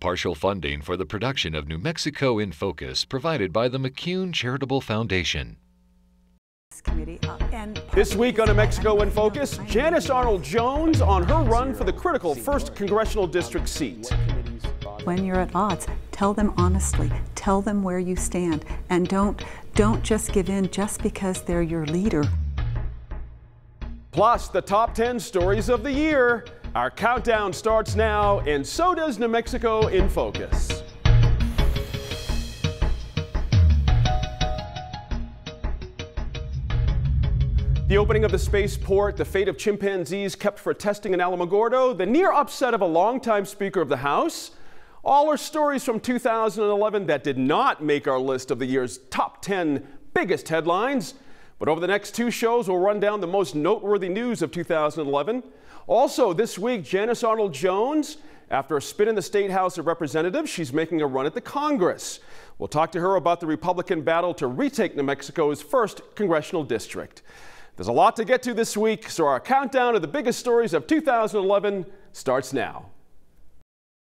Partial funding for the production of New Mexico in Focus provided by the McCune Charitable Foundation. Uh, this week on New Mexico in Focus, Janice Arnold Jones on her run for the critical 1st Congressional District seat. When you're at odds, tell them honestly, tell them where you stand, and don't, don't just give in just because they're your leader. Plus, the top 10 stories of the year. Our countdown starts now, and so does New Mexico in Focus. The opening of the spaceport, the fate of chimpanzees kept for testing in Alamogordo, the near upset of a longtime Speaker of the House. All are stories from 2011 that did not make our list of the year's top 10 biggest headlines. But over the next two shows, we'll run down the most noteworthy news of 2011. Also, this week, Janice Arnold Jones, after a spin in the State House of Representatives, she's making a run at the Congress. We'll talk to her about the Republican battle to retake New Mexico's first congressional district. There's a lot to get to this week, so our countdown of the biggest stories of 2011 starts now.